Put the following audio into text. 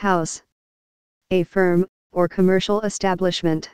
House. A firm, or commercial establishment.